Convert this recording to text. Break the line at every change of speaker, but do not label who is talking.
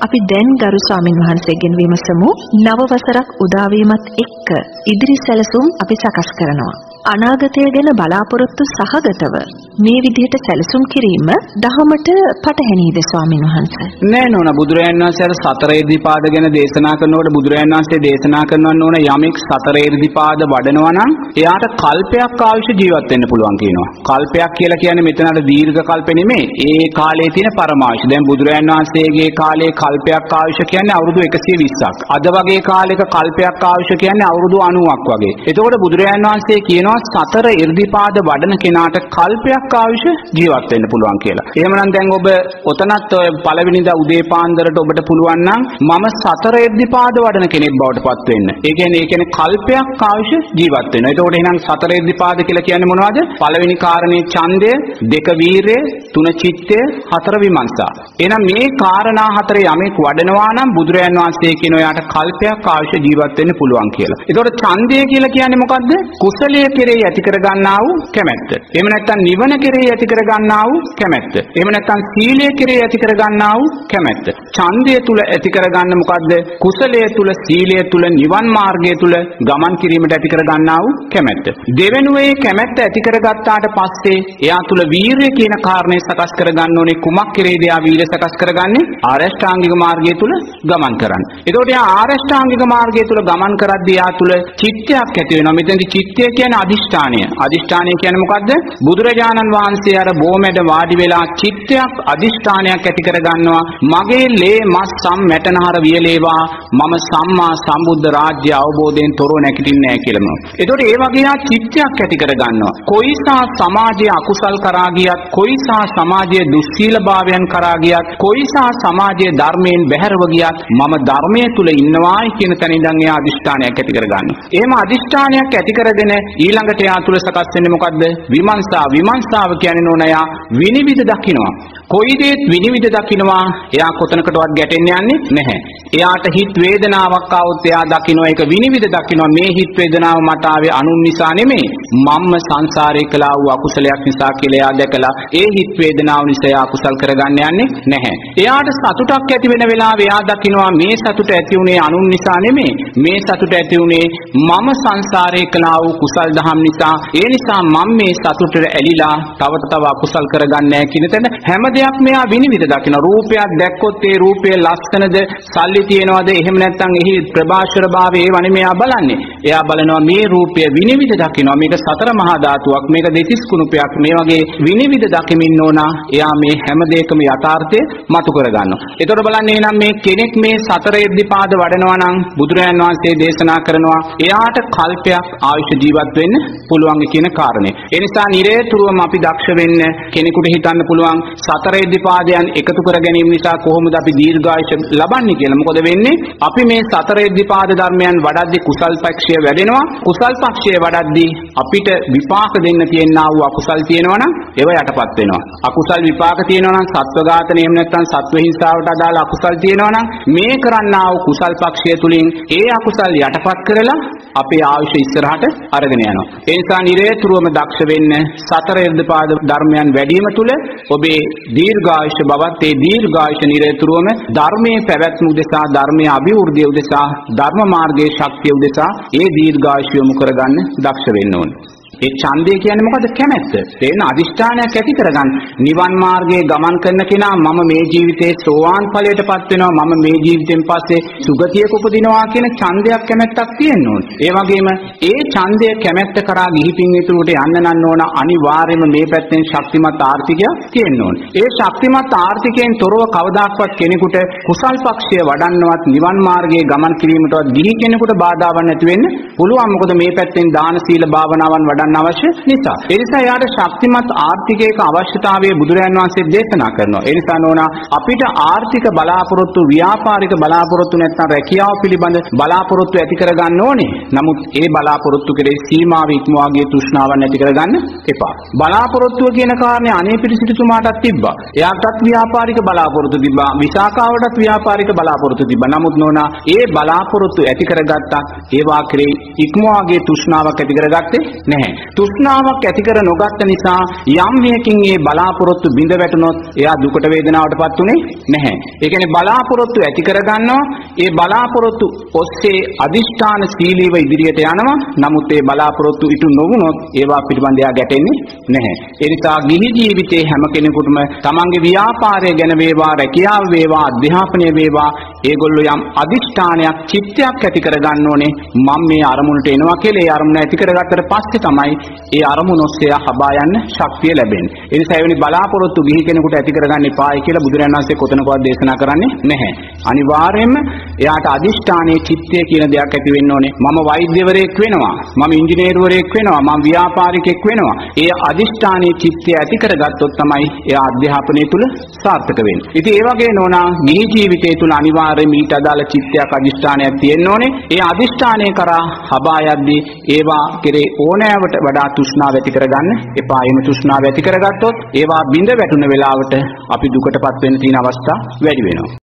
අපි දැන් ගරු ස්වාමින් වහන්සේගෙන් විමසමු නව වසරක් උදා වීමත් එක්ක ඉදිරි සැලසුම් අපි සකස් කරනවා. අනාගතය ගැන බලාපොරොත්තු සහගතව මේ විදිහට සැලසුම් කිරීම දහමට පටහැනිද ස්වාමින් වහන්සේ?
නෑ නෝන බුදුරජාණන් වහන්සේ අර සතර ඉර්ධිපාද ගැන දේශනා කරනකොට බුදුරජාණන් වහන්සේ දේශනා කරනවා නෝන යමෙක් සතර ඉර්ධිපාද වඩනවා නම් එයාට කල්පයක් ආයුෂ ජීවත් වෙන්න පුළුවන් කියනවා. කල්පයක් කියලා කියන්නේ මෙතන අර දීර්ඝ කල්ප නෙමෙයි. ඒ කාලේ තියෙන පරමායුෂ. දැන් බුදුරජාණන් වහන්සේගේ කාලේ කල්පයක් ආයුෂ කියන්නේ අවුරුදු 120ක්. අද වගේ කාලෙක කල්පයක් ආයුෂ කියන්නේ අවුරුදු 90ක් වගේ. එතකොට බුදුරජාණන් වහන්සේ කියනවා කියනවා සතර 이르දිපාද වඩන කෙනාට කල්පයක් ආවිෂ ජීවත් වෙන්න පුළුවන් කියලා. එහෙමනම් දැන් ඔබ ඔතනත් ඔය පළවෙනිදා උදේ පාන්දරට ඔබට පුළුවන් නම් මම සතර 이르දිපාද වඩන කෙනෙක් බවට පත් වෙන්න. ඒ කියන්නේ ඒ කියන්නේ කල්පයක් ආවිෂ ජීවත් වෙන්න. එතකොට එහෙනම් සතර ඉර්ධිපාද කියලා කියන්නේ මොනවද? පළවෙනි කාරණේ ඡන්දය, දෙක වීරය, තුන චිත්තය, හතර විමර්ශා. එහෙනම් මේ කාරණා හතරේ යමෙක් වඩනවා නම් බුදුරයන් වහන්සේ කියන ඔයාට කල්පයක් ආවිෂ ජීවත් වෙන්න පුළුවන් කියලා. එතකොට ඡන්දය කියලා කියන්නේ මොකද්ද? කුසලයේ කෙරෙහි ඇති කර ගන්නා වූ කැමැත්ත. එහෙම නැත්නම් නිවන කෙරෙහි ඇති කර ගන්නා වූ කැමැත්ත. එහෙම නැත්නම් සීලය කෙරෙහි ඇති කර ගන්නා වූ කැමැත්ත. ඡන්දය තුල ඇති කර ගන්න මොකද්ද? කුසලයේ තුල සීලය තුල නිවන් මාර්ගය තුල ගමන් කිරීමට ඇති කර ගන්නා වූ කැමැත්ත. දෙවෙනුවේ කැමැත්ත ඇති කරගත්තාට පස්සේ එයා තුල වීරිය කියන කාරණේ සකස් කර ගන්න ඕනේ කුමක් කෙරේද එයා වීරිය සකස් කරගන්නේ? ආරෂ්ඨාංගික මාර්ගය තුල ගමන් කරන්න. එතකොට එයා ආරෂ්ඨාංගික මාර්ගය තුල ගමන් කරද්දී එයා තුල චිත්තයක් ඇති වෙනවා. මෙතනදී චිත්තය කියන්නේ අදිෂ්ඨානය. අදිෂ්ඨානය කියන්නේ මොකද්ද? බුදුරජාණන් වහන්සේ අර බොමැඩ වාඩි වෙලා චිත්තයක් අදිෂ්ඨානයක් ඇති කර ගන්නවා. මගේ ලේ මස් සම් මැටනහර වියලේවා මම සම්මා සම්බුද්ධ රාජ්‍ය අවබෝධයෙන් තොරව නැගිටින්නේ නැහැ කියලාම. එතකොට ඒ වගේ ආ චිත්තයක් ඇති කර ගන්නවා. කොයිසා සමාජයේ අකුසල් කරා ගියත්, කොයිසා සමාජයේ දුස්සීලභාවයන් කරා ගියත්, කොයිසා සමාජයේ ධර්මයෙන් බැහැරව ගියත් මම ධර්මයේ තුල ඉන්නවායි කියන තැන ඉඳන් එයා අදිෂ්ඨානයක් ඇති කර ගන්නවා. එහෙම අදිෂ්ඨානයක් ඇති කරගෙන ඊළඟට එයා තුල සකස් වෙන්නේ මොකද්ද? විමර්ශා. විමර්ශාව කියන්නේ නෝන එයා විනිවිද දකිනවා. කොයි දේත් විනිවිද දකිනවා. එයා කොතනකටවත් ගැටෙන්න යන්නේ නැහැ. එයාට හිත වේදනාවක් ආවොත් එයා දකිනවා ඒක විනිවිද දකිනවා. මේ හිත වේදනාව මට ආවේ අනුන් නිසා නෙමෙයි. මම්ම සංසාරේ කළා වූ අකුසලයක් නිසා කියලා එයා දැකලා ඒ හිත වේදනාව නිසා එයා අකුසල් කරගන්න යන්නේ නැහැ. එයාට සතුටක් ඇති වෙන වෙලාවේ එයා දකිනවා මේ සතුට ඇති උනේ අනුන් නිසා නෙමෙයි. මේ සතුට ඇති උනේ මම සංසාරේ කළා වූ කුසල් දහම් නිසා. ඒ නිසා මම මේ සතුටට ඇලිලා තව තව අකුසල් කරගන්නේ නැහැ කියන තැන හැම දෙයක් මෙයා විනිවිද දකින? රූපයක් දැක්කොත් ඒ රූපය ලස්සනද සල්ලි තියනවද? එහෙම නැත්නම් එහි ප්‍රභාෂර භාවය ඒව නෙමෙයි එයා බලන්නේ. එයා බලනවා මේ රූපය විනිවිද දකිනවා මේක සතර මහා ධාතුවක් මේක දෙතිස් කුණුපයක් මේ වගේ විනිවිද දකිමින් ඕන එයා මේ හැම දෙයකම යථාර්ථය මතු කරගන්නවා එතකොට බලන්න එහෙනම් මේ කෙනෙක් මේ සතර ඉද්ධිපාද වඩනවා නම් බුදුරජාන් වහන්සේ දේශනා කරනවා එයාට කල්පයක් ආයුෂ ජීවත් වෙන්න පුළුවන් කියන කාරණේ ඒ නිසා නිරේතුරුවම අපි දක්ෂ වෙන්න කෙනෙකුට හිතන්න පුළුවන් සතර ඉද්ධිපාදයන් එකතු කර ගැනීම නිසා කොහොමද අපි දීර්ඝායුෂ ලබන්නේ කියලා. මොකද වෙන්නේ? අපි මේ සතර ඉද්ධිපාද ධර්මයන් වඩද්දී කුසල් පක්ෂය වැඩෙනවා. කුසල් පක්ෂය වඩද්දී අපිට විපාක දෙන්න තියෙනා වූ අකුසල් තියෙනවා නම් ඒව යටපත් වෙනවා. අකුසල් විපාක තියෙනවා නම් සත්ව ඝාතන එහෙම නැත්නම් සත්ව හිංසාවට අදාළ අකුසල් තියෙනවා නම් මේ කරන්නා වූ කුසල් පක්ෂය තුලින් ඒ අකුසල් යටපත් කරලා අපේ ආයුෂ ඉස්සරහට අරගෙන යනවා. ඒ නිසා නිරේතුරුවම දක්ෂ වෙන්න සතර ඉර්ධපාද ධර්මයන් වැඩිම තුල ඔබේ දීර්ඝායුෂ බවත් ඒ දීර්ඝායුෂ නිරේතුරුවම ධර්මයේ පැවැත්ම උදෙසා ධර්මයේ අභිවෘද්ධිය උදෙසා ධර්ම මාර්ගයේ ශක්තිය උදෙසා ඒ දීර්ඝායුෂ යොමු කරගන්න දක්ෂ වෙන්න ඕනේ. ඒ ඡන්දය කියන්නේ මොකද කැමැත්ත. තේන අදිෂ්ඨානයක් ඇති කරගන්න. නිවන් මාර්ගයේ ගමන් කරන කෙනා මම මේ ජීවිතේ සෝවාන් ඵලයටපත් වෙනවා මම මේ ජීවිතෙන් පස්සේ සුගතියක උපදිනවා කියන ඡන්දයක් කැමැත්තක් තියෙන්න ඕන. ඒ වගේම ඒ ඡන්දය කැමැත්ත කරා ගිහිපින් ඉතුරුට යන්න නන්න ඕන අනිවාර්යයෙන්ම මේ පැත්තෙන් ශක්තිමත් ආර්ථිකයක් තියෙන්න ඕන. ඒ ශක්තිමත් ආර්ථිකයෙන් තොරව කවදාක්වත් කෙනෙකුට කුසල් පක්ෂය වඩන්නවත් නිවන් මාර්ගයේ ගමන් කිරීමටවත් ගිහි කෙනෙකුට බාධාවක් නැති වෙන්න පුළුවන්. මොකද මේ පැත්තෙන් දාන සීල භාවනාවන් වඩන්න කරන්න අවශ්‍ය නිසා. ඒ නිසා යාට ශක්තිමත් ආර්ථිකයක අවශ්‍යතාවය බුදුරජාන් වහන්සේ දේශනා කරනවා. ඒ නිසා නෝනා අපිට ආර්ථික බලාපොරොත්තු ව්‍යාපාරික බලාපොරොත්තු නැත්නම් රැකියාව පිළිබඳ බලාපොරොත්තු ඇති කරගන්න ඕනේ. නමුත් ඒ බලාපොරොත්තු කෙරේ සීමාව ඉක්මවාගේ තෘෂ්ණාවන් ඇති කරගන්න එපා. බලාපොරොත්තුව කියන කාරණේ අනේ පිරිසිදුතුමාටත් තිබ්බා. එයාටත් ව්‍යාපාරික බලාපොරොත්තු තිබ්බා. විසාකාවටත් ව්‍යාපාරික බලාපොරොත්තු තිබ්බා. නමුත් නෝනා ඒ බලාපොරොත්තු ඇති කරගත්තත් ඒවා කෙරේ ඉක්මවාගේ තෘෂ්ණාවක් ඇති කරගත්තේ නැහැ. තෘෂ්ණාවක් ඇති කර නොගත්ත නිසා යම් හේකින් ඒ බලාපොරොත්තු බිඳ වැටුනොත් එයා දුකට වේදනාවටපත් උනේ නැහැ. ඒ කියන්නේ බලාපොරොත්තු ඇති කර ගන්නවා. ඒ බලාපොරොත්තු ඔස්සේ අදිෂ්ඨාන සීලීව ඉදිරියට යනවා. නමුත් ඒ බලාපොරොත්තු ඉටු නොවුනොත් ඒවා පිළිබඳ එයා ගැටෙන්නේ නැහැ. ඒ නිසා ගිහි ජීවිතයේ හැම කෙනෙකුටම තමන්ගේ ව්‍යාපාරය ගැන වේවා, රැකියාව වේවා, අධ්‍යාපනය වේවා, ඒගොල්ලෝ යම් අදිෂ්ඨානයක් චිත්තයක් ඇති කර ගන්න ඕනේ. මම මේ අරමුණට එනවා කියලා ඒ අරමුණ ඇති කරගත්තට පස්සේ තමයි ඒ අරමුණ ඔස්සේ හබා යන්න ශක්තිය ලැබෙන්නේ. ඒ නිසා එවැනි බලාපොරොත්තු ගිහි කෙනෙකුට ඇති කරගන්න එපායි කියලා බුදුරජාණන් වහන්සේ කොතනකවත් දේශනා කරන්නේ නැහැ. අනිවාර්යයෙන්ම එයාට අදිෂ්ඨානයේ චිත්තය කියන දෙයක් ඇති වෙන්න ඕනේ. මම වෛද්‍යවරයෙක් වෙනවා. මම ඉංජිනේරුවරයෙක් වෙනවා. මම ව්‍යාපාරිකයෙක් වෙනවා. ඒ අදිෂ්ඨානයේ චිත්තය ඇති කරගත්තොත් තමයි එයා අධ්‍යාපනය තුල සාර්ථක වෙන්නේ. ඉතින් ඒ වගේ නෝනා ගිහි ජීවිතය තුල අනිවාර්යයෙන්ම ඊට අදාළ චිත්තයක් අදිෂ්ඨානයක් තියෙන්න ඕනේ. ඒ අදිෂ්ඨානය කරා හබා යද්දී ඒවා කෙරේ ඕනෑවට වඩා තෘෂ්ණාව ඇති කරගන්න එපා. එහෙම තෘෂ්ණාව ඇති කරගත්තොත් ඒවා බිඳ වැටුන වෙලාවට අපි දුකටපත් වෙන්න තියෙන අවස්ථා වැඩි වෙනවා.